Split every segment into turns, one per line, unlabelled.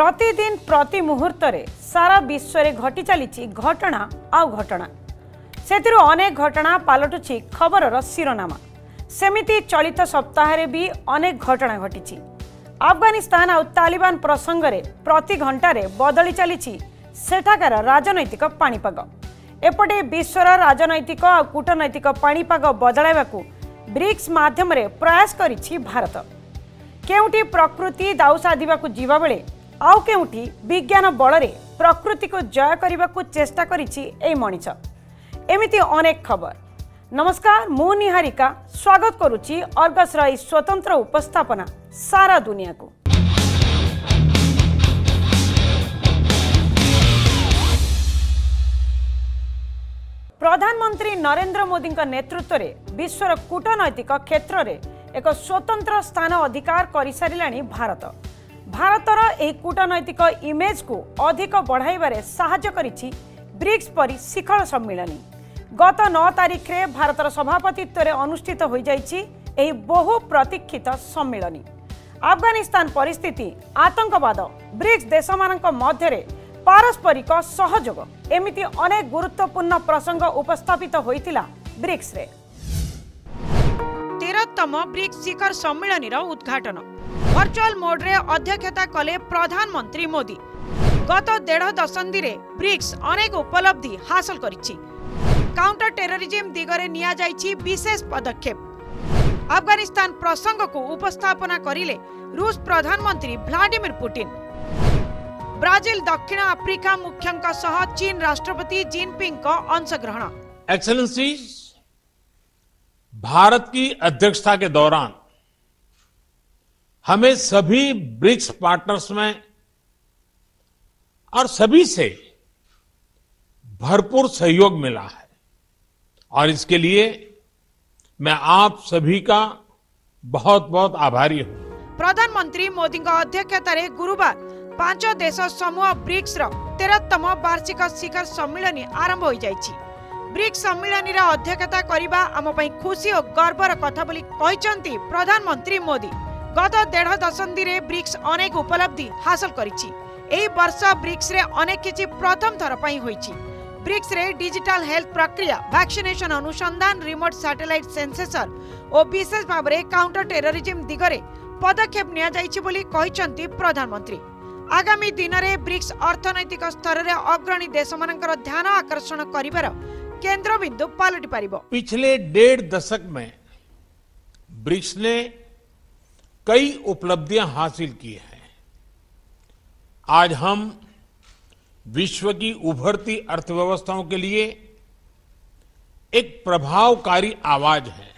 ପ୍ରତିଦିନ ପ୍ରତି ମୁହୂର୍ତ୍ତରେ ସାରା ବିଶ୍ୱରେ ଘଟି ଚାଲିଛି ଘଟଣା ଆଉ ଘଟଣା ସେଥିରୁ ଅନେକ ଘଟଣା ପାଲଟୁଛି ଖବରର ଶିରୋନାମା ସେମିତି ଚଳିତ ସପ୍ତାହରେ ବି ଅନେକ ଘଟଣା ଘଟିଛି ଆଫଗାନିସ୍ତାନ ଆଉ ତାଲିବାନ ପ୍ରସଙ୍ଗରେ ପ୍ରତି ଘଣ୍ଟାରେ ବଦଳି ଚାଲିଛି ସେଠାକାର ରାଜନୈତିକ ପାଣିପାଗ ଏପଟେ ବିଶ୍ୱର ରାଜନୈତିକ ଆଉ କୂଟନୈତିକ ପାଣିପାଗ ବଦଳାଇବାକୁ ବ୍ରିକ୍ସ ମାଧ୍ୟମରେ ପ୍ରୟାସ କରିଛି ଭାରତ କେଉଁଠି ପ୍ରକୃତି ଦାଉସାଧିବାକୁ ଯିବାବେଳେ ଆଉ କେଉଁଠି ବିଜ୍ଞାନ ବଳରେ ପ୍ରକୃତିକୁ ଜୟ କରିବାକୁ ଚେଷ୍ଟା କରିଛି ଏହି ମଣିଷ ଏମିତି ଅନେକ ଖବର ନମସ୍କାର ମୁଁ ନିହାରିକା ସ୍ୱାଗତ କରୁଛି ଅର୍ଗସର ଏହି ସ୍ୱତନ୍ତ୍ର ଉପସ୍ଥାପନା ସାରା ଦୁନିଆକୁ ପ୍ରଧାନମନ୍ତ୍ରୀ ନରେନ୍ଦ୍ର ମୋଦିଙ୍କ ନେତୃତ୍ୱରେ ବିଶ୍ୱର କୂଟନୈତିକ କ୍ଷେତ୍ରରେ ଏକ ସ୍ୱତନ୍ତ୍ର ସ୍ଥାନ ଅଧିକାର କରିସାରିଲାଣି ଭାରତ ଭାରତର ଏହି କୂଟନୈତିକ ଇମେଜ୍କୁ ଅଧିକ ବଢ଼ାଇବାରେ ସାହାଯ୍ୟ କରିଛି ବ୍ରିକ୍ସ ପରି ଶିଖର ସମ୍ମିଳନୀ ଗତ ନଅ ତାରିଖରେ ଭାରତର ସଭାପତିତ୍ୱରେ ଅନୁଷ୍ଠିତ ହୋଇଯାଇଛି ଏହି ବହୁ ପ୍ରତୀକ୍ଷିତ ସମ୍ମିଳନୀ ଆଫଗାନିସ୍ତାନ ପରିସ୍ଥିତି ଆତଙ୍କବାଦ ବ୍ରିକ୍ସ ଦେଶମାନଙ୍କ ମଧ୍ୟରେ ପାରସ୍ପରିକ ସହଯୋଗ ଏମିତି ଅନେକ ଗୁରୁତ୍ୱପୂର୍ଣ୍ଣ ପ୍ରସଙ୍ଗ ଉପସ୍ଥାପିତ ହୋଇଥିଲା ବ୍ରିକ୍ସରେ ତେରତମ ବ୍ରିକ୍ସ ଶିଖର ସମ୍ମିଳନୀର ଉଦ୍ଘାଟନ भर्चुआल मोड्रे अध्यक्षता कले प्रधानमंत्री मोदी गत देढ़ दशंधि ब्रिक्स अनेक उपलब्धि हासिल करउंटर टेररीजिम दिगरे निशेष पदक्षेप अफगानिस्तान प्रसंग को उपस्थापना करे रुष प्रधानमंत्री भ्लाडिमिर पुटिन ब्राजिल दक्षिण आफ्रिका मुख्य चीन राष्ट्रपति जिनपिंग अंशग्रहण
एक्सलेंसी भारत की अध्यक्षता के दौरान हमें सभी ब्रिक्स पार्टनर्स में और सभी से भरपूर सहयोग मिला है और इसके लिए मैं आप सभी का बहुत बहुत आभारी हूँ
प्रधानमंत्री मोदी अध्यक्षतार गुरुवार पांच देश समूह ब्रिक्स तेरतम वार्षिक शिखर सम्मेलन आरंभ हो जाइए ବ୍ରିକ୍ସ ସମ୍ମିଳନୀର ଅଧ୍ୟକ୍ଷତା କରିବା ଆମ ପାଇଁ ଖୁସି ଓ ଗର୍ବର କଥା ବୋଲି କହିଛନ୍ତି গত দেড় দশন্ধিরে ব্রিক্স অনেক উপলব্ধি হাসল করেছি এই বর্ষ ব্রিক্সরে অনেক কিছু প্রথম থর পাই হয়েছি ব্রিক্সরে ডিজিটাল হেলথ প্রক্রিয়া ভ্যাকসিনেশন অনুসন্ধান রিমোট স্যাটেলাইট সেন্সেসর ও বিশেষ ভাবে কাউন্টর টেরোরিজম দিগরে পদক্ষেপ নিয়েছে বলে প্রধানমন্ত্রী আগামী দিনরে ব্রিক্স অর্থনৈতিক স্তরের অগ্রণী দেশমানঙ্কর ধ্যান আকর্ষণ করিবার কেন্দ্রবিন্দু পালটি পারিব
পিছলে ডেढ़ দশক में ब्रिक्स ने कई उपलब्धियां हासिल की हैं आज हम विश्व की उभरती अर्थव्यवस्थाओं के लिए एक प्रभावकारी आवाज है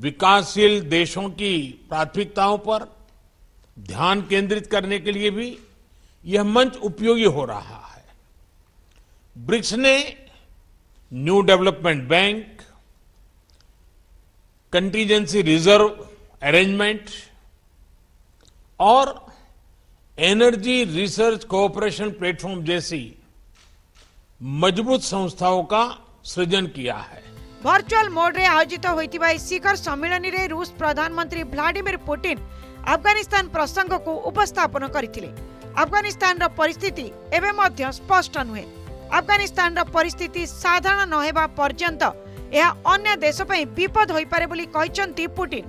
विकासशील देशों की प्राथमिकताओं पर ध्यान केंद्रित करने के लिए भी यह मंच उपयोगी हो रहा है ब्रिक्स ने new development bank contingency reserve arrangement और एनर्जी रिसर्च कोऑपरेशन प्लेटफॉर्म जैसी मजबूत संस्थाओं का सृजन किया है
वर्चुअल मोड में आयोजित होई शिखर सम्मेलन में रूस प्रधानमंत्री व्लादिमीर पुतिन अफगानिस्तान प्रसंग को उपस्थापन करते अफगानिस्तान परिस्थिति एवं मध्य स्पष्ट नुहे अफगानिस्तान परिस्थिति साधारण न हेबा पर्यंत यह अन्य देश विपद हो पारे ବୋଲି କହିଛନ୍ତି Putin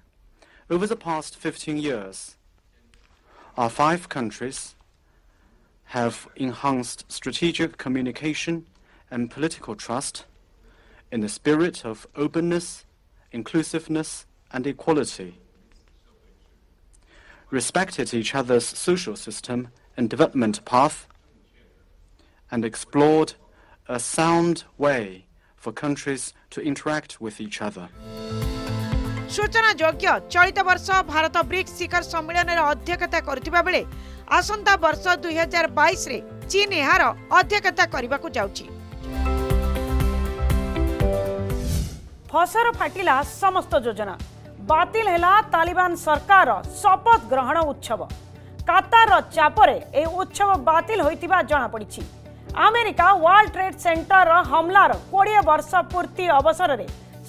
Over the past 15 years, our five countries have enhanced strategic communication and political trust in the spirit of openness, inclusiveness, and equality, respected each other's social system and development path, and explored a sound way for countries to interact with each other.
ସୂଚନାଯୋଗ୍ୟ ଚଳିତ ବର୍ଷ Bharat BRICS ଶିଖର ସମ୍ମିଳନୀରେ ଅଧ୍ୟକ୍ଷତା କରୁଥିବା ବେଳେ ଆସନ୍ତା ବର୍ଷ ଦୁଇହଜାର ବାଇଶରେ ଚୀନ୍ ଏହାର ଅଧ୍ୟକ୍ଷତା କରିବାକୁ ଯାଉଛି ଫସର ଫାଟିଲା ସମସ୍ତ ଯୋଜନା ବାତିଲ ହେଲା ତାଲିବାନ ସରକାରର ଶପଥ ଗ୍ରହଣ ଉତ୍ସବ କାତାରର ଚାପରେ ଏହି ଉତ୍ସବ ବାତିଲ ହୋଇଥିବା ଜଣାପଡ଼ିଛି ଆମେରିକା ୱାର୍ଲଡ ଟ୍ରେଡ୍ ସେଣ୍ଟରର ହମଲାର କୋଡ଼ିଏ ବର୍ଷ ପୂର୍ତ୍ତି ଅବସରରେ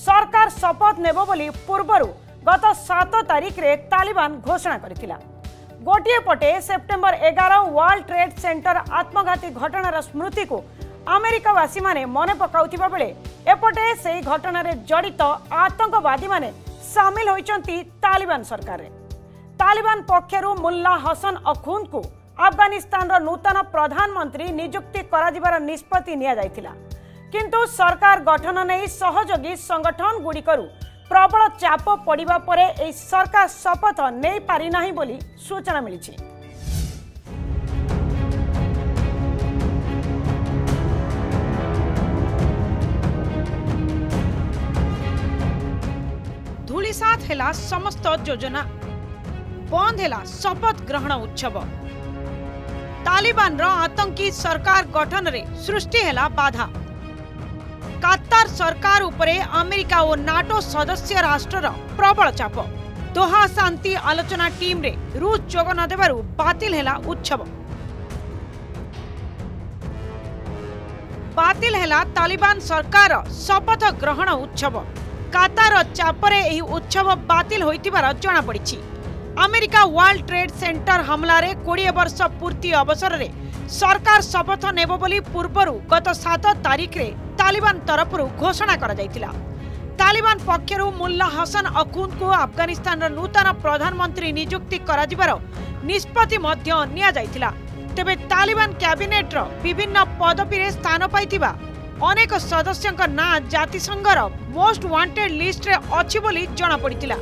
সরকার শপথ নেব বলে পূর্বর গত সাত তারিখে তালিবান ঘোষণা করেছিল গোটিয়ে পটে সেপ্টেম্বর এগার ওয়ার্ল্ড ট্রেড সেন্টর আত্মঘাতী ঘটনার স্মৃতিকু আমেরিকাবাসী মানে মনে পকাউথিবা বেড়ে এপটে সেই ঘটনার জড়িত আতঙ্কবাদী মানে সামিল হয়েছেন তালিবান সরকারে তালিবান পক্ষর মুল্লা হসন অখুন্দু আফগানিস্তানর নূতন প্রধানমন্ত্রী নিযুক্তি করা নিষ্পতি নিয়া যাইছিলা। सरकार गठन नै सहयोगी संगठन गुडिक प्रबल चाप पडि सरकार शपथ नै पारि नै साथ हेला समस्त योजना समस्तोना हेला शपथ ग्रहण उत्सव तालिबान रो आतंकी सरकार सृष्टि सृष्टिला बाधा কাতার সরকার উপরে আমেরিকা ও নাটো সদস্য রাষ্ট্রর প্রবল চাপ দোহা শান্তি আলোচনা টিমে রুষ যোগ নদেবার বাতিল হেলা উৎসব বাতিল হেলা তালিবান সরকার শপথ গ্রহণ উৎসব কাতার চাপরে এই উৎসব বাতিল হয়েছিবার জনাপড়ি আমেরিকা ওয়ার্ল্ড ট্রেড সেন্টার হামলার কোড়িয়ে বর্ষ পূর্তি অবসরের सरकार शपथ नेबो पूर्वरु गत सात तारिखे तालिबान तरफ घोषणा तालिबान पक्षहरू मुल्ला हसन को आफगानिस्तान नूतन प्रधानमन्त्री नियुक्ति निष्पत्ति तालिबान कैबिनेट विभिन्न पदवीले स्थान अनेक सदस्य ना र मोस्ट वांटेड लिस्ट जना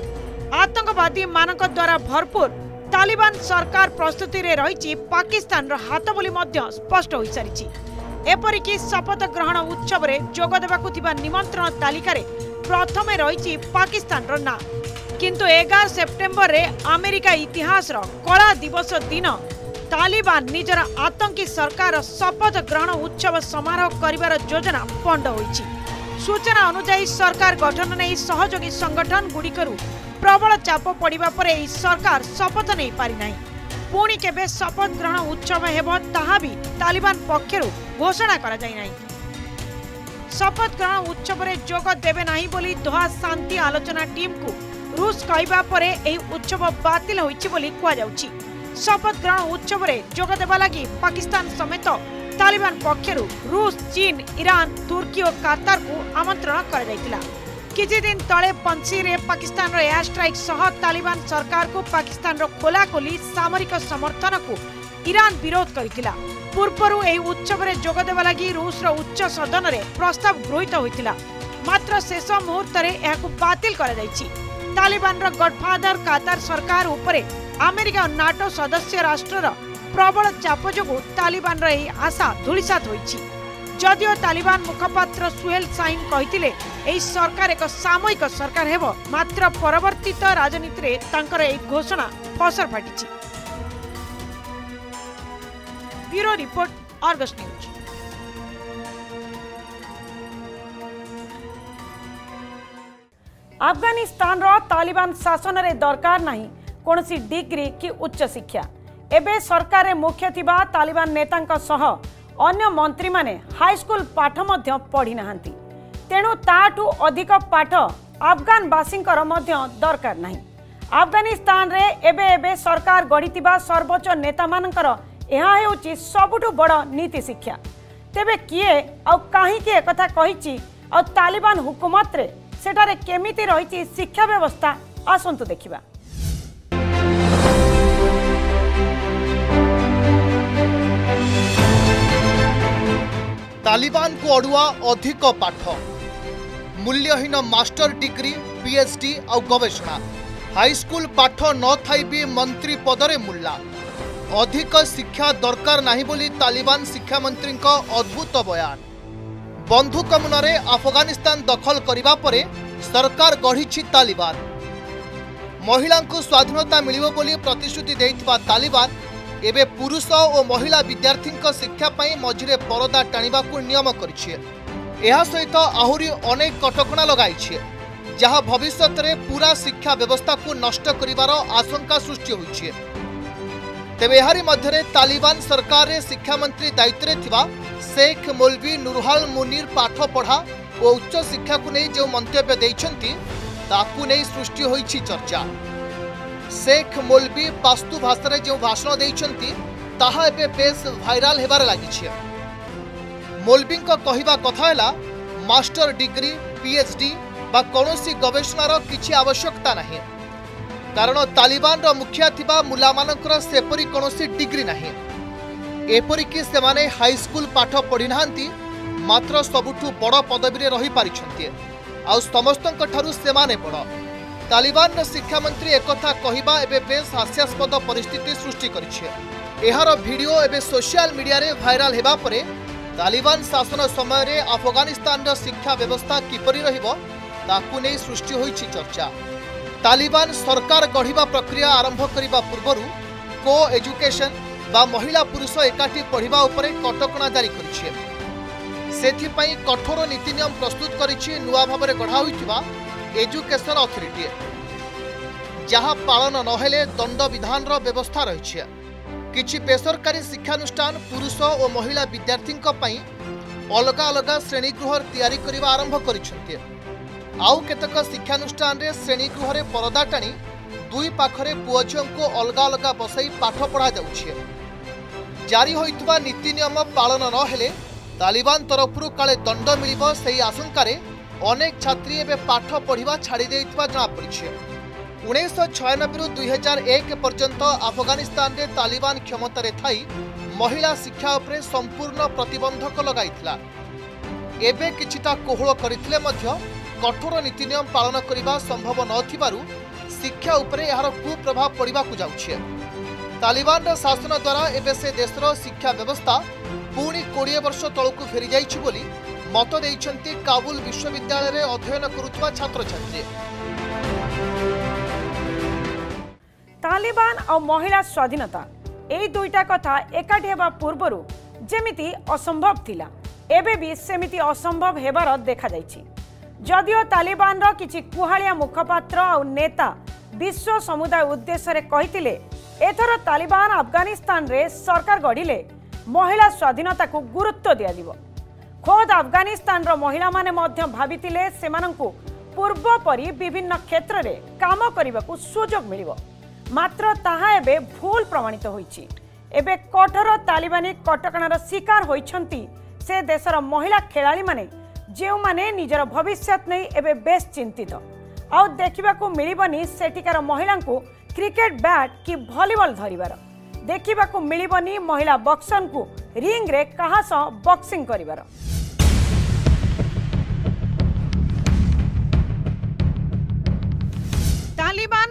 आतंकवादी मान द्वारा भरपूर तालिबान सरकार रे रि पाकिस्तान हात पनि स्पष्टि एपरिक शपथ ग्रहण उत्सवले जे निमन्त्रण तालिक प्रथमे र पाकिस्तानर नाम कि सेप्टेम्बर सप्टेम्बरले अमेरिका इतिहास कला दिवस दिन तालिबान निजर आतंकी सरकार शपथ ग्रहण उत्सव समारोह योजना जोजना पण्डि सूचना अनुयी सरकार गठन नै सहयोगी संगठन गुड প্রবল চাপ পড়া পরে এই সরকার শপথ নেই পারি না পুঁ কেবে শপথ গ্রহণ উৎসব হব তাহা বি তালিবান পক্ষর ঘোষণা করা যাই না শপথ গ্রহণ উৎসবরে যোগ দেবে না বলে দোহা শান্তি আলোচনা টিমকু রুষ কহা পরে এই উৎসব বাতিল হয়েছে বলে কুযাচ্ছে শপথ গ্রহণ উৎসবরে যোগ দেওয়া লাগি পাকিস্তান সমেত তালিবান পক্ষর রুষ চীন ইরান তুর্কি ও কাতারকু আমন্ত্রণ করা যাইছিলা। दिन किदिन पंची रे पाकिस्तान रो एयर स्ट्राइक सह तालिबान सरकार को पाकिस्तान खोला खोली सामरिक समर्थन को ईरान विरोध गरिवरु उत्सवले जे लागि रूस रो उच्च सदन रे प्रस्ताव गृहित हु मेष महूर्तले यु बातिलछ तालिबान रो गडफादर कतार सरकार आमेरिक नाटो सदस्य राष्ट्र रो प्रबल चाप जु तालिबान र यो आशा धूलिसत हुन्छ ଯଦିଓ ତାଲିବାନ ମୁଖପାତ୍ର ସୁହେଲ ସାଇନ୍ କହିଥିଲେ ଏହି ସରକାର ଏକ ସାମୟିକ ସରକାର ହେବ ମାତ୍ର ପରବର୍ତ୍ତିତ ରାଜନୀତିରେ ତାଙ୍କର ଏହି ଘୋଷଣା ଫସର ଫାଟିଛି ବ୍ୟୁରୋ ରିପୋର୍ଟ ଅର୍ଗସ୍ ନ୍ୟୁଜ୍ ଆଫଗାନିସ୍ତାନର ତାଲିବାନ ଶାସନରେ ଦରକାର ନାହିଁ କୌଣସି ଡିଗ୍ରୀ କି ଉଚ୍ଚଶିକ୍ଷା ଏବେ ସରକାରରେ ମୁଖ୍ୟ ଥିବା ତାଲିବାନ ନେତାଙ୍କ ସହ ଅନ୍ୟ ମନ୍ତ୍ରୀମାନେ ହାଇସ୍କୁଲ ପାଠ ମଧ୍ୟ ପଢ଼ି ନାହାନ୍ତି ତେଣୁ ତାଠୁ ଅଧିକ ପାଠ ଆଫଗାନବାସୀଙ୍କର ମଧ୍ୟ ଦରକାର ନାହିଁ ଆଫଗାନିସ୍ତାନରେ ଏବେ ଏବେ ସରକାର ଗଢ଼ିଥିବା ସର୍ବୋଚ୍ଚ ନେତାମାନଙ୍କର ଏହା ହେଉଛି ସବୁଠୁ ବଡ଼ ନୀତି ଶିକ୍ଷା ତେବେ କିଏ ଆଉ କାହିଁକି ଏକଥା କହିଛି ଆଉ ତାଲିବାନ ହୁକୁମତରେ ସେଠାରେ କେମିତି ରହିଛି ଶିକ୍ଷା ବ୍ୟବସ୍ଥା ଆସନ୍ତୁ ଦେଖିବା
तालिबान को अड़ुआ अधिक पाठ मूल्यहीन मास्टर डिग्री पीएचडी आउ गवेषणा हाईस्कल पाठ न थी मंत्री पदर मुल्ला अधिक शिक्षा दरकार नहीं बोली तालिबान शिक्षामंत्री अद्भुत बयान बंधुक मुन अफगानिस्तान दखल करने सरकार गढ़ी तालिबान महिला स्वाधीनता मिली प्रतिश्रुति तालिबान ଏବେ ପୁରୁଷ ଓ ମହିଳା ବିଦ୍ୟାର୍ଥୀଙ୍କ ଶିକ୍ଷା ପାଇଁ ମଝିରେ ପରଦା ଟାଣିବାକୁ ନିୟମ କରିଛି ଏହା ସହିତ ଆହୁରି ଅନେକ କଟକଣା ଲଗାଇଛି ଯାହା ଭବିଷ୍ୟତରେ ପୁରା ଶିକ୍ଷା ବ୍ୟବସ୍ଥାକୁ ନଷ୍ଟ କରିବାର ଆଶଙ୍କା ସୃଷ୍ଟି ହୋଇଛି ତେବେ ଏହାରି ମଧ୍ୟରେ ତାଲିବାନ ସରକାରରେ ଶିକ୍ଷାମନ୍ତ୍ରୀ ଦାୟିତ୍ୱରେ ଥିବା ଶେଖ୍ ମୌଲବୀ ନୁରହାଲ ମୁନିର ପାଠପଢ଼ା ଓ ଉଚ୍ଚଶିକ୍ଷାକୁ ନେଇ ଯେଉଁ ମନ୍ତବ୍ୟ ଦେଇଛନ୍ତି ତାକୁ ନେଇ ସୃଷ୍ଟି ହୋଇଛି ଚର୍ଚ୍ଚା শেখ মোলবি পাস্তু ভাষায় যে ভাষণ দিয়েছেন তাহা এবে বেশ ভাইরাল হবার লাগিছে মোলবিঙ্ কহা কথা হল মাস্টর ডিগ্রি পিএচডি বা কৌশি গবেষণার কিছু আবশ্যকতা না কারণ তালিবানর মুখিয়া থাকা মুলামানকর সেপরি কৌশি ডিগ্রি না এপরিকি সেমানে হাইস্কুল পাঠ পড়ি না মাত্র সবুঠু বড় পদবীরে রহিপারিছেন আউ সমস্ত সেমানে বড় ତାଲିବାନର ଶିକ୍ଷାମନ୍ତ୍ରୀ ଏକଥା କହିବା ଏବେ ବେଶ୍ ହାସ୍ୟାସ୍ପଦ ପରିସ୍ଥିତି ସୃଷ୍ଟି କରିଛି ଏହାର ଭିଡିଓ ଏବେ ସୋସିଆଲ ମିଡିଆରେ ଭାଇରାଲ ହେବା ପରେ ତାଲିବାନ ଶାସନ ସମୟରେ ଆଫଗାନିସ୍ତାନର ଶିକ୍ଷା ବ୍ୟବସ୍ଥା କିପରି ରହିବ ତାକୁ ନେଇ ସୃଷ୍ଟି ହୋଇଛି ଚର୍ଚ୍ଚା ତାଲିବାନ ସରକାର ଗଢ଼ିବା ପ୍ରକ୍ରିୟା ଆରମ୍ଭ କରିବା ପୂର୍ବରୁ କୋ ଏଜୁକେସନ ବା ମହିଳା ପୁରୁଷ ଏକାଠି ପଢ଼ିବା ଉପରେ କଟକଣା ଜାରି କରିଛି ସେଥିପାଇଁ କଠୋର ନୀତିନିୟମ ପ୍ରସ୍ତୁତ କରିଛି ନୂଆ ଭାବରେ ଗଢ଼ା ହୋଇଥିବା ଏଜୁକେସନ୍ ଅଥରିଟି ଯାହା ପାଳନ ନହେଲେ ଦଣ୍ଡବିଧାନର ବ୍ୟବସ୍ଥା ରହିଛି କିଛି ବେସରକାରୀ ଶିକ୍ଷାନୁଷ୍ଠାନ ପୁରୁଷ ଓ ମହିଳା ବିଦ୍ୟାର୍ଥୀଙ୍କ ପାଇଁ ଅଲଗା ଅଲଗା ଶ୍ରେଣୀଗୃହ ତିଆରି କରିବା ଆରମ୍ଭ କରିଛନ୍ତି ଆଉ କେତେକ ଶିକ୍ଷାନୁଷ୍ଠାନରେ ଶ୍ରେଣୀଗୃହରେ ପରଦା ଟାଣି ଦୁଇ ପାଖରେ ପୁଅ ଝିଅଙ୍କୁ ଅଲଗା ଅଲଗା ବସାଇ ପାଠ ପଢ଼ାଯାଉଛି ଜାରି ହୋଇଥିବା ନୀତି ନିୟମ ପାଳନ ନହେଲେ ତାଲିବାନ ତରଫରୁ କାଳେ ଦଣ୍ଡ ମିଳିବ ସେହି ଆଶଙ୍କାରେ ଅନେକ ଛାତ୍ରୀ ଏବେ ପାଠ ପଢ଼ିବା ଛାଡ଼ି ଦେଇଥିବା ଜଣାପଡ଼ିଛି ଉଣେଇଶହ ଛୟାନବେରୁ ଦୁଇ ହଜାର ଏକ ପର୍ଯ୍ୟନ୍ତ ଆଫଗାନିସ୍ତାନରେ ତାଲିବାନ କ୍ଷମତାରେ ଥାଇ ମହିଳା ଶିକ୍ଷା ଉପରେ ସମ୍ପୂର୍ଣ୍ଣ ପ୍ରତିବନ୍ଧକ ଲଗାଇଥିଲା ଏବେ କିଛିଟା କୋହଳ କରିଥିଲେ ମଧ୍ୟ କଠୋର ନୀତିନିୟମ ପାଳନ କରିବା ସମ୍ଭବ ନଥିବାରୁ ଶିକ୍ଷା ଉପରେ ଏହାର କୁପ୍ରଭାବ ପଡ଼ିବାକୁ ଯାଉଛି ତାଲିବାନର ଶାସନ ଦ୍ୱାରା ଏବେ ସେ ଦେଶର ଶିକ୍ଷା ବ୍ୟବସ୍ଥା ପୁଣି କୋଡ଼ିଏ ବର୍ଷ ତଳକୁ ଫେରିଯାଇଛି ବୋଲି মত দিয়েছেন কাবুল বিশ্ববিদ্যালয়ে অধ্যয়ন করুবা ছাত্রছাত্রী
তালিবান ও মহিলা স্বাধীনতা এই দুইটা কথা একাঠি হওয়া পূর্বর যেমিতি অসম্ভব লা এবে বি সেমিতি অসম্ভব হবার দেখা যাইছি যদিও তালিবানর কিছু কুহাড়িয়া মুখপাত্র আউ নেতা বিশ্ব সমুদায় উদ্দেশ্যে কহিলে এথর তালিবান আফগানিস্তানের সরকার গড়িলে মহিলা স্বাধীনতা গুরুত্ব দিয়া ଖୋଦ୍ ଆଫଗାନିସ୍ତାନର ମହିଳାମାନେ ମଧ୍ୟ ଭାବିଥିଲେ ସେମାନଙ୍କୁ ପୂର୍ବ ପରି ବିଭିନ୍ନ କ୍ଷେତ୍ରରେ କାମ କରିବାକୁ ସୁଯୋଗ ମିଳିବ ମାତ୍ର ତାହା ଏବେ ଭୁଲ ପ୍ରମାଣିତ ହୋଇଛି ଏବେ କଠୋର ତାଲିବାନୀ କଟକଣାର ଶିକାର ହୋଇଛନ୍ତି ସେ ଦେଶର ମହିଳା ଖେଳାଳିମାନେ ଯେଉଁମାନେ ନିଜର ଭବିଷ୍ୟତ ନେଇ ଏବେ ବେଶ୍ ଚିନ୍ତିତ ଆଉ ଦେଖିବାକୁ ମିଳିବନି ସେଠିକାର ମହିଳାଙ୍କୁ କ୍ରିକେଟ୍ ବ୍ୟାଟ୍ କି ଭଲିବଲ୍ ଧରିବାର ଦେଖିବାକୁ ମିଳିବନି ମହିଳା ବକ୍ସରଙ୍କୁ ରିଙ୍ଗରେ କାହା ସହ ବକ୍ସିଂ କରିବାର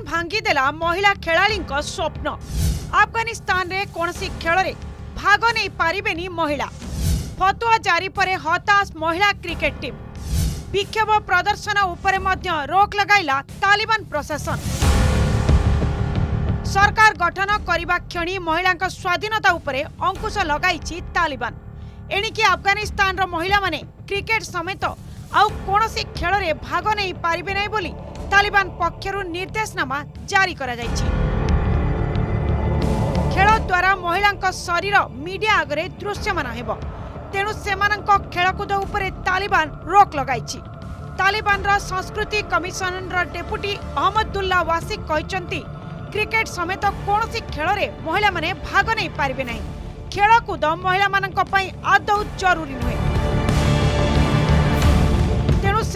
ଭାଙ୍ଗିଦେଲା ମହିଳା ଖେଳାଳିଙ୍କ ସ୍ୱପ୍ନ ଆଫଗାନିସ୍ତାନରେ କୌଣସି ଖେଳରେ ଭାଗ ନେଇପାରିବେନି ମହିଳା ଫତୁଆ ଜାରି ପରେ ହତାଶ ମହିଳା କ୍ରିକେଟ ଟିମ୍ ବିକ୍ଷୋଭ ପ୍ରଦର୍ଶନ ଉପରେ ମଧ୍ୟ ରୋକ ଲଗାଇଲା ତାଲିବାନ ପ୍ରଶାସନ ସରକାର ଗଠନ କରିବା କ୍ଷଣି ମହିଳାଙ୍କ ସ୍ୱାଧୀନତା ଉପରେ ଅଙ୍କୁଶ ଲଗାଇଛି ତାଲିବାନ ଏଣିକି ଆଫଗାନିସ୍ତାନର ମହିଳାମାନେ କ୍ରିକେଟ ସମେତ ଆଉ କୌଣସି ଖେଳରେ ଭାଗ ନେଇପାରିବେ ନାହିଁ ବୋଲି तालिबान पक्षरु निर्देशनामा जारी करा खेला द्वारा महिला शरीर मीडिया आगर दृश्यमान हो तेसकुदले तालिबान रोक लगाइन्छ तालिबान रा संस्कृति रा डेपुटी वासी वासिक क्रिकेट समेत कनौसी खेला महिला माने भाग नै पारे नै खेलाकुद महिला पई आदौ जरूरी नुहेँ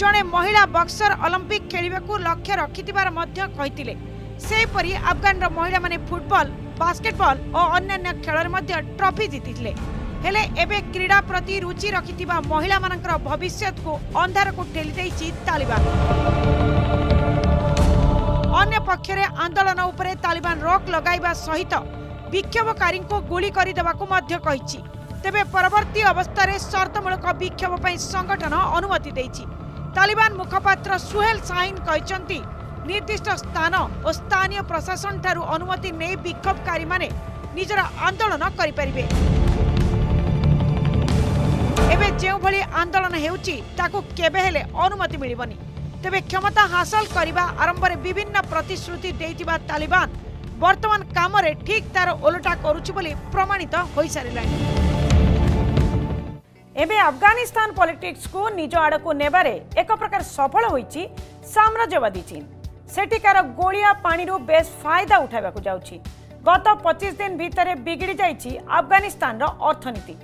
जन महिला बक्सर अलम्पिक खेल् रिथेपरि आफगान र महिला भने फुटबल बास्केटबल अन्य खेलाफी जितिले हेले क्रीडा प्रति रुचि रकिति महिला को मविष्यतको अन्धारको टेलि तालिबान अन्य पक्ष आन्दोलन उपलिबान रोक् लगित बिक्षोभी गुली गरिदेवाको तेबै पर्वती अवस्था सर्तमूलक संगठन अनुमति दिन्छ ତାଲିବାନ ମୁଖପାତ୍ର ସୁହେଲ ସାହିନ କହିଛନ୍ତି ନିର୍ଦ୍ଦିଷ୍ଟ ସ୍ଥାନ ଓ ସ୍ଥାନୀୟ ପ୍ରଶାସନଠାରୁ ଅନୁମତି ନେଇ ବିକ୍ଷୋଭକାରୀମାନେ ନିଜର ଆନ୍ଦୋଳନ କରିପାରିବେ ଏବେ ଯେଉଁଭଳି ଆନ୍ଦୋଳନ ହେଉଛି ତାକୁ କେବେ ହେଲେ ଅନୁମତି ମିଳିବନି ତେବେ କ୍ଷମତା ହାସଲ କରିବା ଆରମ୍ଭରେ ବିଭିନ୍ନ ପ୍ରତିଶ୍ରୁତି ଦେଇଥିବା ତାଲିବାନ ବର୍ତ୍ତମାନ କାମରେ ଠିକ୍ ତାର ଓଲଟା କରୁଛି ବୋଲି ପ୍ରମାଣିତ ହୋଇସାରିଲାଣି एबे ए आफगानिस्तान पलिटिक निज आडको नबारे एक प्रकार सफल हुन्छ साम्राज्यवादी चीन सठिक गोलिया पानी रो पार् फाइदा उठाएको जाँच गत पचिस दिन भित्र बिगडि आफगानिस्तानर अर्थनीति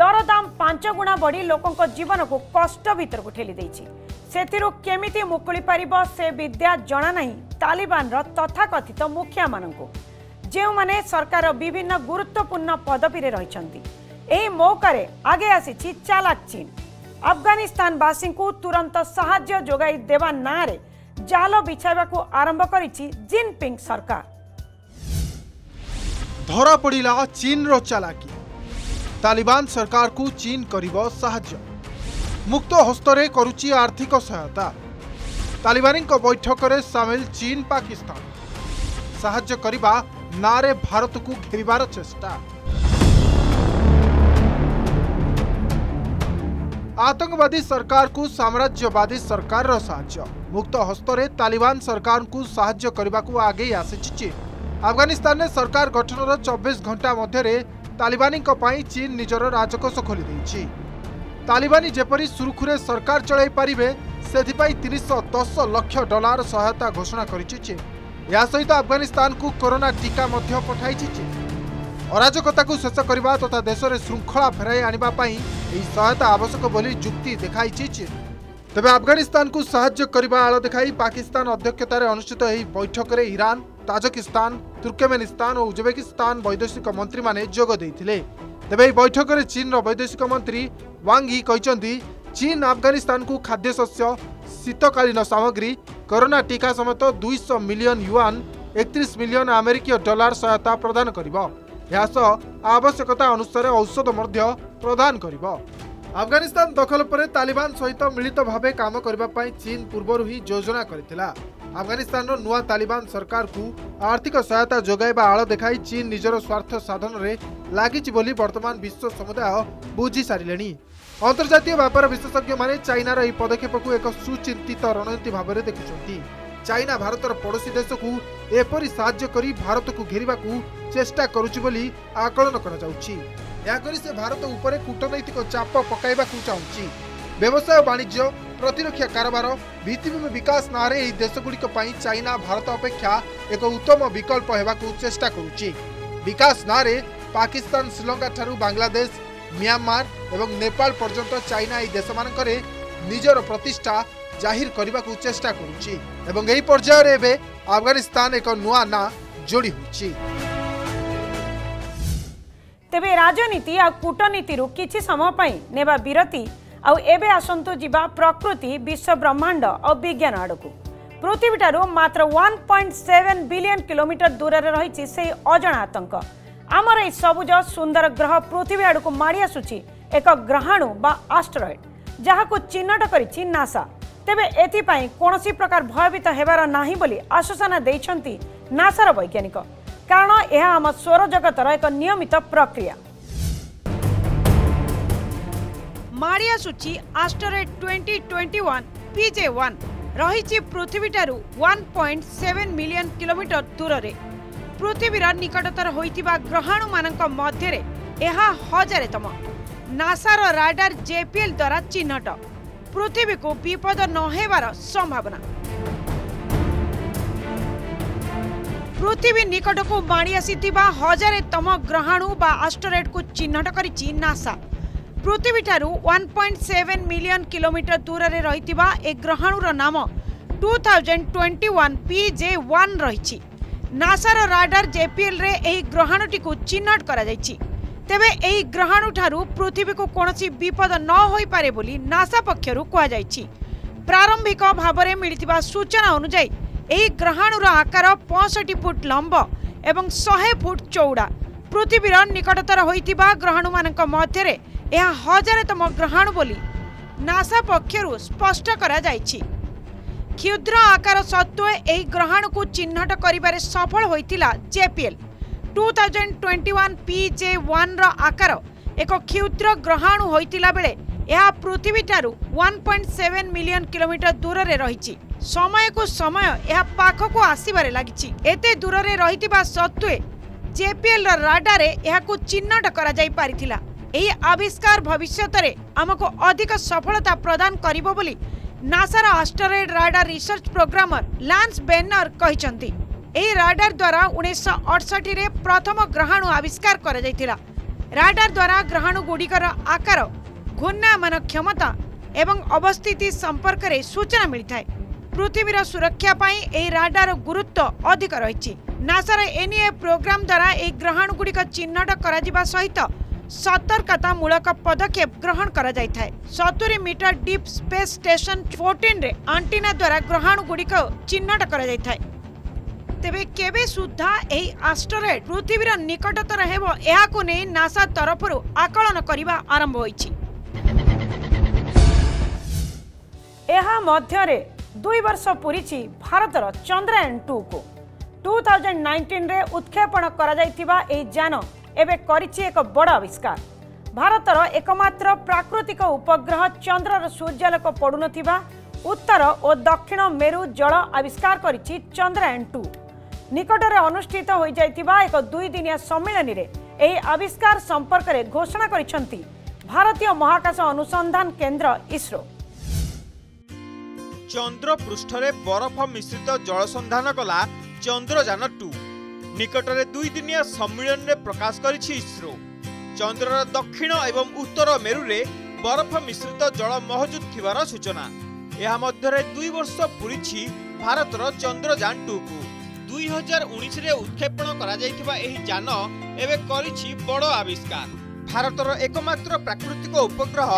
दरदम पाँच गुणा बढी लोक को कष्ट भित्र ठेलीदेस मुक् पारेको जनालबान र तथाकथित मुखिया जो सरकार विभिन्न गुरुत्वपूर्ण पदवी रह এই মৌকারে আগে আসিছি চালাক চীন আফগানিস্তানবাসীকে তুরন্ত সাহায্য যোগাই দেওয়া নাঁরে জাল বিছাইবাকু আরম্ভ করেছি জিনপিং সরকার
ধরা পড়া চীনর চালাকি তালিবান সরকারকু চীন করিব সাহায্য মুক্ত হস্তরে করুচি আর্থিক সহায়তা তালিবানীଙ୍କ ବୈଠକରେ ସାମିଲ ଚୀନ ପାକିସ୍ତାନ ସାହାଯ୍ୟ କରିବା ନାଁରେ ଭାରତକୁ ଘେରିବାର ଚେଷ୍ଟା ଆତଙ୍କବାଦୀ ସରକାରକୁ ସାମ୍ରାଜ୍ୟବାଦୀ ସରକାରର ସାହାଯ୍ୟ ମୁକ୍ତ ହସ୍ତରେ ତାଲିବାନ ସରକାରଙ୍କୁ ସାହାଯ୍ୟ କରିବାକୁ ଆଗେଇ ଆସିଛି ଚୀନ ଆଫଗାନିସ୍ତାନରେ ସରକାର ଗଠନର ଚବିଶ ଘଣ୍ଟା ମଧ୍ୟରେ ତାଲିବାନୀଙ୍କ ପାଇଁ ଚୀନ ନିଜର ରାଜକୋଷ ଖୋଲିଦେଇଛି ତାଲିବାନୀ ଯେପରି ସୁରୁଖୁରୁରେ ସରକାର ଚଳାଇ ପାରିବେ ସେଥିପାଇଁ ତିନିଶହ ଦଶ ଲକ୍ଷ ଡଲାର ସହାୟତା ଘୋଷଣା କରିଛି ଚୀନ ଏହା ସହିତ ଆଫଗାନିସ୍ତାନକୁ କରୋନା ଟିକା ମଧ୍ୟ ପଠାଇଛି ଚୀନ अराजकताको शेष गरेको तथा देशले शृङ्खला फेवा सहायता आवश्यक पनि जुक्ति देखाइन्छ चीन तेबे आफगानिस्तानको साय आ पाकिस्तान अध्यक्षतार अनुष्ठित यो बैठकले इरान ताजकिस्तान तुर्केमेनिस्तान उजबेकिस्तान वैदेशिक मन्त्री बैठक बैठकले चीन र वैदेशिक मन्त्री वाङ यी चीन को खाद्यशस्य शीतकालीन सामग्री कोरोना टिका समेत दुईश मिलियन युआन एकतिस मिलियन अमेरिकीय डलार सहायता प्रदान गर ଏହାସହ ଆବଶ୍ୟକତା ଅନୁସାରେ ଔଷଧ ମଧ୍ୟ ପ୍ରଦାନ କରିବ ଆଫଗାନିସ୍ତାନ ଦଖଲ ପରେ ତାଲିବାନ ସହିତ ମିଳିତ ଭାବେ କାମ କରିବା ପାଇଁ ଚୀନ ପୂର୍ବରୁ ହିଁ ଯୋଜନା କରିଥିଲା ଆଫଗାନିସ୍ତାନର ନୂଆ ତାଲିବାନ ସରକାରକୁ ଆର୍ଥିକ ସହାୟତା ଯୋଗାଇବା ଆଳ ଦେଖାଇ ଚୀନ ନିଜର ସ୍ୱାର୍ଥ ସାଧନରେ ଲାଗିଛି ବୋଲି ବର୍ତ୍ତମାନ ବିଶ୍ୱ ସମୁଦାୟ ବୁଝି ସାରିଲେଣି ଅନ୍ତର୍ଜାତୀୟ ବ୍ୟାପାର ବିଶେଷଜ୍ଞମାନେ ଚାଇନାର ଏହି ପଦକ୍ଷେପକୁ ଏକ ସୁଚିନ୍ତିତ ରଣନୀତି ଭାବରେ ଦେଖୁଛନ୍ତି ଚାଇନା ଭାରତର ପଡ଼ୋଶୀ ଦେଶକୁ ଏପରି ସାହାଯ୍ୟ କରି ଭାରତକୁ ଘେରିବାକୁ ଚେଷ୍ଟା କରୁଛି ବୋଲି ଆକଳନ କରାଯାଉଛି ଏହା କରି ସେ ଭାରତ ଉପରେ କୂଟନୈତିକ ଚାପ ପକାଇବାକୁ ଚାହୁଁଛି ବ୍ୟବସାୟ ବାଣିଜ୍ୟ ପ୍ରତିରକ୍ଷା କାରବାର ଭିତ୍ତିଭୂମି ବିକାଶ ନାଁରେ ଏହି ଦେଶଗୁଡ଼ିକ ପାଇଁ ଚାଇନା ଭାରତ ଅପେକ୍ଷା ଏକ ଉତ୍ତମ ବିକଳ୍ପ ହେବାକୁ ଚେଷ୍ଟା କରୁଛି ବିକାଶ ନାଁରେ ପାକିସ୍ତାନ ଶ୍ରୀଲଙ୍କାଠାରୁ ବାଂଲାଦେଶ ମିଆଁମାର ଏବଂ ନେପାଳ ପର୍ଯ୍ୟନ୍ତ ଚାଇନା ଏହି ଦେଶମାନଙ୍କରେ ନିଜର ପ୍ରତିଷ୍ଠା ଜାହିର କରିବାକୁ ଚେଷ୍ଟା କରୁଛି ଏବଂ ଏହି ପର୍ଯ୍ୟାୟରେ ଏବେ ଆଫଗାନିସ୍ତାନ ଏକ ନୂଆ ନାଁ ଯୋଡ଼ି ହୋଇଛି
ତେବେ ରାଜନୀତି ଆଉ କୂଟନୀତିରୁ କିଛି ସମୟ ପାଇଁ ନେବା ବିରତି ଆଉ ଏବେ ଆସନ୍ତୁ ଯିବା ପ୍ରକୃତି ବିଶ୍ୱ ବ୍ରହ୍ମାଣ୍ଡ ଆଉ ବିଜ୍ଞାନ ଆଡ଼କୁ ପୃଥିବୀଠାରୁ ମାତ୍ର one point seven billion kilometre ଦୂରରେ ରହିଛି ସେହି ଅଜଣା ଆତଙ୍କ ଆମର ଏହି ସବୁଜ ସୁନ୍ଦର ଗ୍ରହ ପୃଥିବୀ ଆଡ଼କୁ ମାଡ଼ି ଆସୁଛି ଏକ ଗ୍ରହାଣୁ ବା ଆଷ୍ଟ୍ରଏଡ୍ ଯାହାକୁ ଚିହ୍ନଟ କରିଛି ନାସା ତେବେ ଏଥିପାଇଁ କୌଣସି ପ୍ରକାର ଭୟଭୀତ ହେବାର ନାହିଁ ବୋଲି ଆଶ୍ୱାସନା ଦେଇଛନ୍ତି ନାସାର ବୈଜ୍ଞାନିକ କାରଣ ଏହା ଆମ ସୌର ଜଗତର ଏକ ନିୟମିତ ପ୍ରକ୍ରିୟା ମାଡ଼ି ଆସୁଛି asteroid twenty twenty one PJ one ରହିଛି ପୃଥିବୀଠାରୁ one point seven million kilometre ଦୂରରେ ପୃଥିବୀର ନିକଟତର ହୋଇଥିବା ଗ୍ରହାଣୁମାନଙ୍କ ମଧ୍ୟରେ ଏହା ହଜାରେତମ ନାସାର ରାଡାର ଜେପିଏଲ୍ ଦ୍ୱାରା ଚିହ୍ନଟ पृथ्वीको विपद नहेबार सम्भावना पृथ्वी निकटको बाणीस हजार तम ग्रहाणु बा अस्ट्रेडको चिह्नट गरिसा पृथ्वी ठुन पइन्ट सेभेन मिलियन किमिटर दूरे र ग्रहाणुर नाम two thousand twenty PJ one रसार radar JPL ग्रहाणुटी चिन्हट गरि ତେବେ ଏହି ଗ୍ରହାଣୁଠାରୁ ପୃଥିବୀକୁ କୌଣସି ବିପଦ ନ ହୋଇପାରେ ବୋଲି ନାସା ପକ୍ଷରୁ କୁହାଯାଇଛି ପ୍ରାରମ୍ଭିକ ଭାବରେ ମିଳିଥିବା ସୂଚନା ଅନୁଯାୟୀ ଏହି ଗ୍ରହାଣୁର ଆକାର ପଞ୍ଚଷଠି ଫୁଟ୍ ଲମ୍ବ ଏବଂ ଶହେ ଫୁଟ୍ ଚଉଡ଼ା ପୃଥିବୀର ନିକଟତର ହୋଇଥିବା ଗ୍ରହାଣୁମାନଙ୍କ ମଧ୍ୟରେ ଏହା ହଜାରେତମ ଗ୍ରହାଣୁ ବୋଲି ନାସା ପକ୍ଷରୁ ସ୍ପଷ୍ଟ କରାଯାଇଛି କ୍ଷୁଦ୍ର ଆକାର ସତ୍ତ୍ୱେ ଏହି ଗ୍ରହାଣୁକୁ ଚିହ୍ନଟ କରିବାରେ ସଫଳ ହୋଇଥିଲା ଜେପିଏଲ୍ ଟୁ ଥାଉଜେଣ୍ଡ ଟ୍ୱେଣ୍ଟି ଆକାର ଏକ କ୍ଷୁଦ୍ର ଗ୍ରହାଣୁ ହୋଇଥିଲା ବେଳେ ଏହା ପୃଥିବୀଠାରୁ ୱାନ୍ ପଏଣ୍ଟ ମିଲିୟନ୍ କିଲୋମିଟର ଦୂରରେ ରହିଛି ସମୟକୁ ସମୟ ଏହା ପାଖକୁ ଆସିବାରେ ଲାଗିଛି ଏତେ ଦୂରରେ ରହିଥିବା ସତ୍ତ୍ୱେ ଜେପିଏଲ୍ର ରାଡାରେ ଏହାକୁ ଚିହ୍ନଟ କରାଯାଇପାରିଥିଲା ଏହି ଆବିଷ୍କାର ଭବିଷ୍ୟତରେ ଆମକୁ ଅଧିକ ସଫଳତା ପ୍ରଦାନ କରିବ ବୋଲି ନାସାର ଆଷ୍ଟରଏଡ୍ ରାଡାର ରିସର୍ଚ୍ଚ ପ୍ରୋଗ୍ରାମର ଲାନ୍ସ ବେନର୍ କହିଛନ୍ତି ଏହି ରାଡାର ଦ୍ୱାରା ଉଣେଇଶହ ଅଠଷଠିରେ ପ୍ରଥମ ଗ୍ରହାଣୁ ଆବିଷ୍କାର କରାଯାଇଥିଲା ରାଡାର ଦ୍ୱାରା ଗ୍ରହାଣୁଗୁଡ଼ିକର ଆକାର ଘୂର୍ଣ୍ଣାୟମାନ କ୍ଷମତା ଏବଂ ଅବସ୍ଥିତି ସମ୍ପର୍କରେ ସୂଚନା ମିଳିଥାଏ ପୃଥିବୀର ସୁରକ୍ଷା ପାଇଁ ଏହି ରାଡାର ଗୁରୁତ୍ୱ ଅଧିକ ରହିଛି ନାସାର ଏନ୍ଇଏ ପ୍ରୋଗ୍ରାମ ଦ୍ୱାରା ଏହି ଗ୍ରହାଣୁଗୁଡ଼ିକ ଚିହ୍ନଟ କରାଯିବା ସହିତ ସତର୍କତାମୂଳକ ପଦକ୍ଷେପ ଗ୍ରହଣ କରାଯାଇଥାଏ ସତୁରି ମିଟର ଡିପ୍ ସ୍ପେସ୍ ଷ୍ଟେସନ ଫୋର୍ଟିନ୍ରେ ଆଣ୍ଟିନା ଦ୍ୱାରା ଗ୍ରହାଣୁଗୁଡ଼ିକ ଚିହ୍ନଟ କରାଯାଇଥାଏ ତେବେ କେବେ ସୁଦ୍ଧା ଏହି ଆଷ୍ଟରଏଡ୍ ପୃଥିବୀର ନିକଟତର ହେବ ଏହାକୁ ନେଇ ନାସା ତରଫରୁ ଆକଳନ କରିବା ଆରମ୍ଭ ହୋଇଛି ଏହା ମଧ୍ୟରେ ଦୁଇ ବର୍ଷ ପୁରିଛି ଭାରତର ଚନ୍ଦ୍ରାୟନ ଟୁକୁ ଟୁ ଥାଉଜେଣ୍ଡ ନାଇଣ୍ଟିନ୍ରେ ଉତ୍କ୍ଷେପଣ କରାଯାଇଥିବା ଏହି ଯାନ ଏବେ କରିଛି ଏକ ବଡ଼ ଆବିଷ୍କାର ଭାରତର ଏକମାତ୍ର ପ୍ରାକୃତିକ ଉପଗ୍ରହ ଚନ୍ଦ୍ରର ସୂର୍ଯ୍ୟାଲୋକ ପଡ଼ୁନଥିବା ଉତ୍ତର ଓ ଦକ୍ଷିଣ ମେରୁ ଜଳ ଆବିଷ୍କାର କରିଛି ଚନ୍ଦ୍ରାୟନ ଟୁ ନିକଟରେ ଅନୁଷ୍ଠିତ ହୋଇଯାଇଥିବା ଏକ ଦୁଇଦିନିଆ ସମ୍ମିଳନୀରେ ଏହି ଆବିଷ୍କାର ସମ୍ପର୍କରେ ଘୋଷଣା କରିଛନ୍ତି ଭାରତୀୟ ମହାକାଶ ଅନୁସନ୍ଧାନ କେନ୍ଦ୍ର ଇସ୍ରୋ
ଚନ୍ଦ୍ର ପୃଷ୍ଠରେ ବରଫ ମିଶ୍ରିତ ଜଳ ସନ୍ଧାନ କଲା ଚନ୍ଦ୍ରଯାନ ଟୁ ନିକଟରେ ଦୁଇଦିନିଆ ସମ୍ମିଳନୀରେ ପ୍ରକାଶ କରିଛି ଇସ୍ରୋ ଚନ୍ଦ୍ରର ଦକ୍ଷିଣ ଏବଂ ଉତ୍ତର ମେରୁରେ ବରଫ ମିଶ୍ରିତ ଜଳ ମହଜୁଦ ଥିବାର ସୂଚନା ଏହା ମଧ୍ୟରେ ଦୁଇ ବର୍ଷ ପୁରିଛି ଭାରତର ଚନ୍ଦ୍ରଯାନ ଟୁକୁ ଦୁଇ ହଜାର ଉଣେଇଶରେ ଉତ୍କ୍ଷେପଣ କରାଯାଇଥିବା ଏହି ଯାନ ଏବେ କରିଛି ବଡ଼ ଆବିଷ୍କାର ଭାରତର ଏକମାତ୍ର ପ୍ରାକୃତିକ ଉପଗ୍ରହ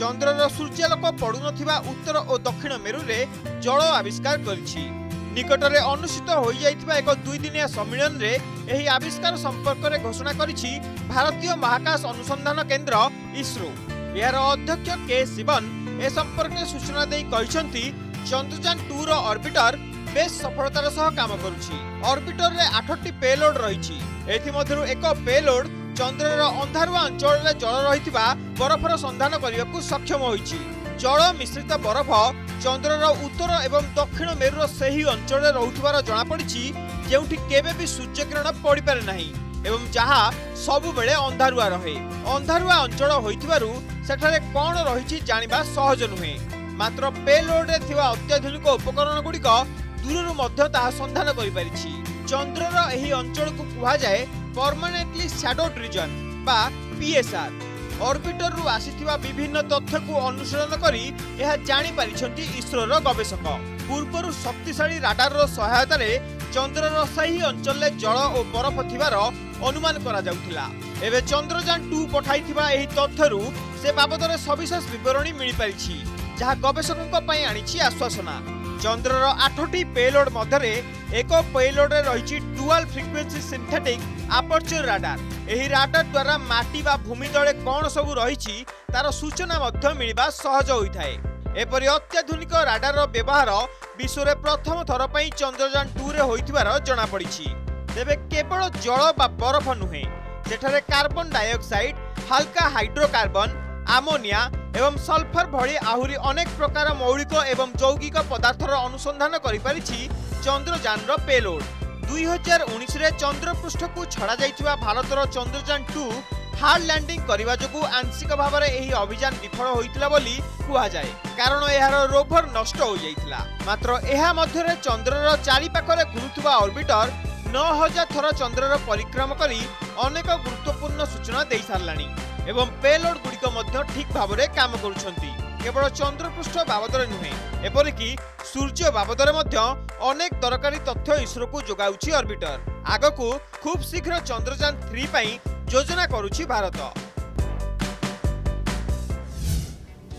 ଚନ୍ଦ୍ରର ସୂର୍ଯ୍ୟାଲୋକ ପଡ଼ୁନଥିବା ଉତ୍ତର ଓ ଦକ୍ଷିଣ ମେରୁରେ ଜଳ ଆବିଷ୍କାର କରିଛି ନିକଟରେ ଅନୁଷ୍ଠିତ ହୋଇଯାଇଥିବା ଏକ ଦୁଇଦିନିଆ ସମ୍ମିଳନୀରେ ଏହି ଆବିଷ୍କାର ସମ୍ପର୍କରେ ଘୋଷଣା କରିଛି ଭାରତୀୟ ମହାକାଶ ଅନୁସନ୍ଧାନ କେନ୍ଦ୍ର ଇସ୍ରୋ ଏହାର ଅଧ୍ୟକ୍ଷ କେ ଶିବନ ଏ ସମ୍ପର୍କରେ ସୂଚନା ଦେଇ କହିଛନ୍ତି ଚନ୍ଦ୍ରଯାନ ଟୁର ଅର୍ବିଟର বেশ সফলতার সহ কাম করুছি অরবিটরের আঠটি পেলোড রয়েছে এটি মধ্যে এক পেলোড চন্দ্রের অন্ধারুয়া অঞ্চলের জল রয়েছে বরফর সন্ধান করার সক্ষম হয়েছে জল মিশ্রিত বরফ চন্দ্রর উত্তর এবং দক্ষিণ মেরুর সেই অঞ্চলে রুথবার জনাপড়ি যেটি কেবি সূর্যকিরণ পড়িপারে না এবং যা সবুলে অন্ধারুয়া রহে অন্ধারুয়া অঞ্চল হয়ে সেখানে কণ রয়েছে জাঁয়া সহজ নুহে মাত্র পেলোড্রে অত্যাধুনিক উপকরণগুড় ଦୂରରୁ ମଧ୍ୟ ତାହା ସନ୍ଧାନ କରିପାରିଛି ଚନ୍ଦ୍ରର ଏହି ଅଞ୍ଚଳକୁ କୁହାଯାଏ ପରମାନେଣ୍ଟଲି ସ୍ୟାଡୋଟ୍ ରିଜନ୍ ବା ପିଏସ୍ଆର୍ ଅର୍ବିଟରରୁ ଆସିଥିବା ବିଭିନ୍ନ ତଥ୍ୟକୁ ଅନୁସରଣ କରି ଏହା ଜାଣିପାରିଛନ୍ତି ଇସ୍ରୋର ଗବେଷକ ପୂର୍ବରୁ ଶକ୍ତିଶାଳୀ ରାଡାରର ସହାୟତାରେ ଚନ୍ଦ୍ରର ସେହି ଅଞ୍ଚଳରେ ଜଳ ଓ ବରଫ ଥିବାର ଅନୁମାନ କରାଯାଉଥିଲା ଏବେ ଚନ୍ଦ୍ରଯାନ ଟୁ ପଠାଇଥିବା ଏହି ତଥ୍ୟରୁ ସେ ବାବଦରେ ସବିଶେଷ ବିବରଣୀ ମିଳିପାରିଛି ଯାହା ଗବେଷକଙ୍କ ପାଇଁ ଆଣିଛି ଆଶ୍ୱାସନା চন্দ্রর আঠটি পেলোড মধ্যে এক পেলোডে রয়েছে dual frequency synthetic aperture radar এই রাডার দ্বারা মাটি বা ভূমি তলে কণ সবু রয়েছে তার সূচনা মধ্য মিলবা সহজ হয়ে এপরি অত্যাধুনিক রাডারর ব্যবহার বিশ্বরে প্রথম থর পাই চন্দ্রযান টুরে হয়েথার জনাপড়ি তেবে কেবল জল বা বরফ নুহে সেঠারে কার্বন ডাইঅক্সাইড হালকা হাইড্রোকার্বন আমোনিয়া এবং সলফর ভি আহরি অনেক প্রকার মৌলিক এবং যৌগিক পদার্থর অনুসন্ধান করে করেপারিছি চন্দ্রযানর পেলোড দুই হাজার উনিশে চন্দ্রপৃষ্ঠকু ছড়া যাই ভারতর চন্দ্রযান টু হার্ড ল্যান্ডিং করা যোগুঁ আংশিক ভাবে এই অভিযান বিফল হয়েছিল বলে কুহযায়ে কারণ এর রোভর নষ্ট হয়ে যাই মাত্র এর মধ্যে চন্দ্রর চারিপাখে ঘুরুবা অর্বিটর ন হাজার থর চন্দ্রর পরিক্রম করে অনেক গুরুত্বপূর্ণ সূচনা দিয়ে সারা এবং পেলোড গুড়িক মধ্যে ঠিক ভাবে কাম করছেন কেবল চন্দ্রপৃষ্ঠ বাবদরে নুহে এপরিকি সূর্য বাবদরে মধ্যে অনেক দরকারি তথ্য ইসরোকু যোগাউছি অর্বিটর আগকু খুব শীঘ্র চন্দ্রযান থ্রি
পাই যোজনা করুছি ভারত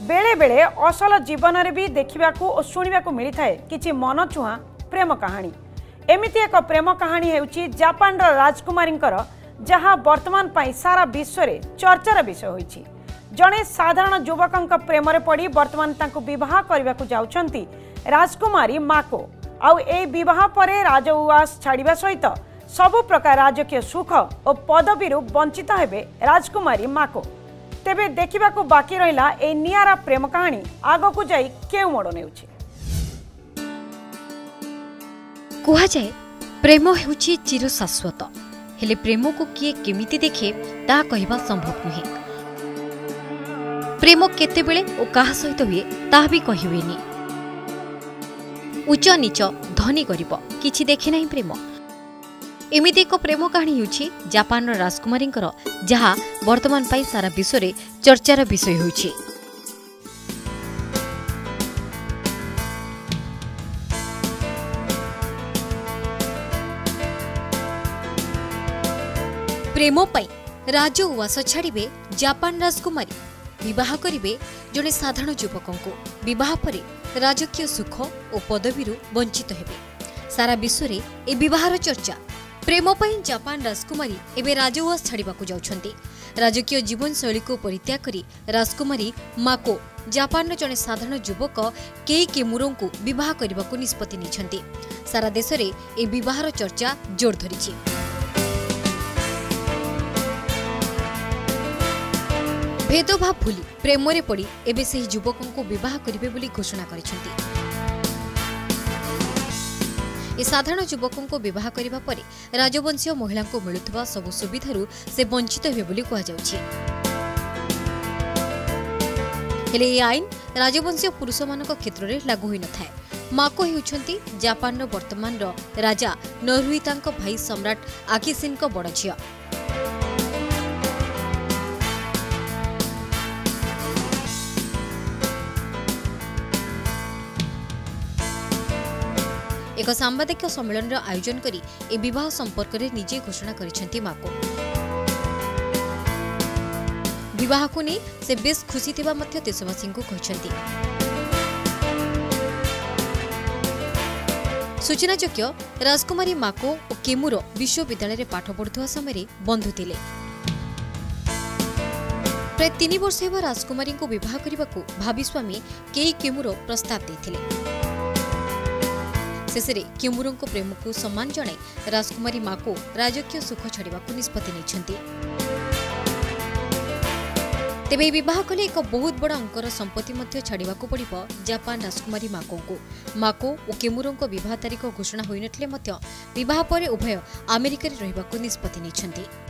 বেড়ে বেড়ে অসল জীবনরে বি দেখিবাকু ও শুণিবাকু মিলিথায়ে কিছু মনচুয়া প্রেম কাহিনী এমিতি এক প্রেম কাহিনী হেউচি জাপানর রাজকুমারীঙ্কর ଯାହା ବର୍ତ୍ତମାନ ପାଇଁ ସାରା ବିଶ୍ୱରେ ଚର୍ଚ୍ଚାର ବିଷୟ ହୋଇଛି ଜଣେ ସାଧାରଣ ଯୁବକଙ୍କ ପ୍ରେମରେ ପଡ଼ି ବର୍ତ୍ତମାନ ତାଙ୍କୁ ବିବାହ କରିବାକୁ ଯାଉଛନ୍ତି ରାଜକୁମାରୀ ମାକୋ ଆଉ ଏହି ବିବାହ ପରେ ରାଜଉଆସ ଛାଡ଼ିବା ସହିତ ସବୁ ପ୍ରକାର ରାଜକୀୟ ସୁଖ ଓ ପଦବୀରୁ ବଞ୍ଚିତ ହେବେ ରାଜକୁମାରୀ ମାକୋ ତେବେ ଦେଖିବାକୁ ବାକି ରହିଲା ଏହି ନିଆରା ପ୍ରେମ କାହାଣୀ ଆଗକୁ ଯାଇ କେଉଁ ମୋଡ଼ ନେଉଛି
କୁହାଯାଏ ପ୍ରେମ ହେଉଛି ଚିରଶାଶ୍ୱତ ହେଲେ ପ୍ରେମକୁ କିଏ କେମିତି ଦେଖେ ତାହା କହିବା ସମ୍ଭବ ନୁହେଁ ପ୍ରେମ କେତେବେଳେ ଓ କାହା ସହିତ ହୁଏ ତାହା ବି କହିହୁଏନି ଉଚ୍ଚ ନିଚ ଧନୀ ଗରିବ କିଛି ଦେଖେ ନାହିଁ ପ୍ରେମ ଏମିତି ଏକ ପ୍ରେମ କାହାଣୀ ହେଉଛି ଜାପାନର ରାଜକୁମାରୀଙ୍କର ଯାହା ବର୍ତ୍ତମାନ ପାଇଁ ସାରା ବିଶ୍ୱରେ ଚର୍ଚ୍ଚାର ବିଷୟ ହେଉଛି ପ୍ରେମ ପାଇଁ ରାଜ ଉଆସ ଛାଡ଼ିବେ ଜାପାନ ରାଜକୁମାରୀ ବିବାହ କରିବେ ଜଣେ ସାଧାରଣ ଯୁବକଙ୍କୁ ବିବାହ ପରେ ରାଜକୀୟ ସୁଖ ଓ ପଦବୀରୁ ବଞ୍ଚିତ ହେବେ ସାରା ବିଶ୍ୱରେ ଏ ବିବାହର ଚର୍ଚ୍ଚା ପ୍ରେମ ପାଇଁ ଜାପାନ ରାଜକୁମାରୀ ଏବେ ରାଜଉଆସ ଛାଡ଼ିବାକୁ ଯାଉଛନ୍ତି ରାଜକୀୟ ଜୀବନଶୈଳୀକୁ ପରିତ୍ୟାଗ କରି ରାଜକୁମାରୀ ମାକୋ ଜାପାନର ଜଣେ ସାଧାରଣ ଯୁବକ କେଇ କେମୁରୋଙ୍କୁ ବିବାହ କରିବାକୁ ନିଷ୍ପତ୍ତି ନେଇଛନ୍ତି ସାରା ଦେଶରେ ଏ ବିବାହର ଚର୍ଚ୍ଚା ଜୋର ଧରିଛି ভেদভাব ভুলি প্রেমরে পড়ি এবে সেই যুবকঙ্কু বিবাহ করিবে বলি ঘোষণা করেছেন ଏ ସାଧାରଣ ଯୁବକଙ୍କୁ ବିବାହ କରିବା ପରେ ରାଜବଂଶୀୟ ମହିଳାଙ୍କୁ ମିଳୁଥିବା ସବୁ ସୁବିଧାରୁ ସେ ବଞ୍ଚିତ ହେବେ ବୋଲି କୁହାଯାଉଛି ହେଲେ ଏହି ଆଇନ ରାଜବଂଶୀୟ ପୁରୁଷମାନଙ୍କ କ୍ଷେତ୍ରରେ ଲାଗୁ ହୋଇନଥାଏ ମାକୋ ହେଉଛନ୍ତି ଜାପାନର ବର୍ତ୍ତମାନର ରାଜା ନରହିତାଙ୍କ ଭାଇ ସମ୍ରାଟ ଆକିସିନ୍ଙ୍କ ବଡ଼ ଝିଅ ଏକ ସାମ୍ବାଦିକ ସମ୍ମିଳନୀର ଆୟୋଜନ କରି ଏହି ବିବାହ ସମ୍ପର୍କରେ ନିଜେ ଘୋଷଣା କରିଛନ୍ତି ମାକୋ ବିବାହକୁ ନେଇ ସେ ବେଶ୍ ଖୁସି ଥିବା ମଧ୍ୟ ଦେଶବାସୀଙ୍କୁ କହିଛନ୍ତି ସୂଚନାଯୋଗ୍ୟ ରାଜକୁମାରୀ ମାକୋ ଓ କେମୁର ବିଶ୍ୱବିଦ୍ୟାଳୟରେ ପାଠ ପଢ଼ୁଥିବା ସମୟରେ ବନ୍ଧୁ ଥିଲେ ପ୍ରାୟ ତିନି ବର୍ଷ ହେବ ରାଜକୁମାରୀଙ୍କୁ ବିବାହ କରିବାକୁ ଭାବିସ୍ୱାମୀ କେଇ କେମୁର ପ୍ରସ୍ତାବ ଦେଇଥିଲେ ଶେଷରେ କିମୁରଙ୍କ ପ୍ରେମକୁ ସମ୍ମାନ ଜଣାଇ ରାଜକୁମାରୀ ମାକୁ ରାଜକୀୟ ସୁଖ ଛାଡ଼ିବାକୁ ନିଷ୍ପତ୍ତି ନେଇଛନ୍ତି ତେବେ ଏହି ବିବାହ କଲେ ଏକ ବହୁତ ବଡ଼ ଅଙ୍କର ସମ୍ପତ୍ତି ମଧ୍ୟ ଛାଡ଼ିବାକୁ ପଡ଼ିବ ଜାପାନ ରାଜକୁମାରୀ ମାକୋଙ୍କୁ ମାକୋ ଓ କେମୁରଙ୍କ ବିବାହ ତାରିଖ ଘୋଷଣା ହୋଇନଥିଲେ ମଧ୍ୟ ବିବାହ ପରେ ଉଭୟ ଆମେରିକାରେ ରହିବାକୁ ନିଷ୍ପତ୍ତି ନେଇଛନ୍ତି